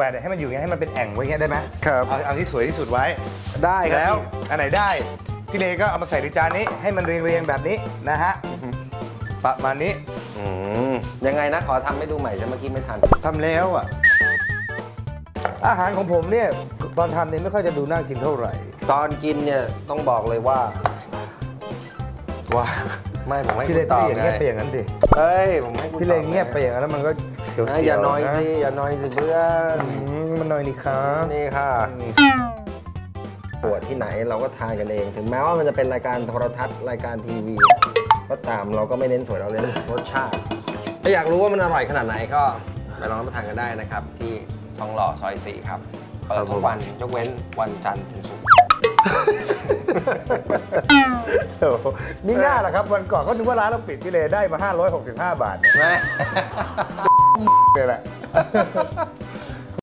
วดเนี่ยให้มันอยู่อย่างเงี้ยให้มันเป็นแอ่งไว้อย่างเงี้ยได้ไหมครับเอาเอาที่สวยที่สุดไว้ได้ครัแล้วบอันไหนได้พี่เลก็เอามาใส่ในจานนี้ให้มันเรียงๆแบบนี้นะฮะประมาณนี้อืมยังไงนะขอทำให้ดูใหม่ใช่เมื่อกี้ไม่ทันทำแล้วอะอาหารของผมเนี่ยตอนทำเนี่ยไม่ค่อยจะดูน่ากินเท่าไหร่ ตอนกินเนี่ยต้องบอกเลยว่าว่า ไม่ผมให้พี่เลคุณตอบพี่อย่างไงเงียบไปอย่างนั้นสิเฮ้ยผมให้คุณพี่เลตอบเงียบไปอย่างนั้นแล้วมันก็เสียวนะๆอย่าน้อยนะสิอย่าน้อยสิเพื่อนอืมมันน้อยนี่ครับนี่ค่ะปวดที่ไหนเราก็ทานกันเอง ถึงแม้ว่ามันจะเป็นรายการโทรทัศน์รายการทีวี ก็ตามเราก็ไม่เน้นสวยเราเน้นรสชาติ ถ้าอยากรู้ว่ามันอร่อยขนาดไหนก็ไปลองรับประทานกันได้นะครับ ที่ทองหล่อซอย4ครับเปิดทุกวันยกเว้นวันจันทร์ถึงศุกร์ โอ้โหนี่ง่ายแหละครับ วันก่อนเขานึกว่าร้านเราปิดพี่เลได้มา 565 บาทนะเลยแหละ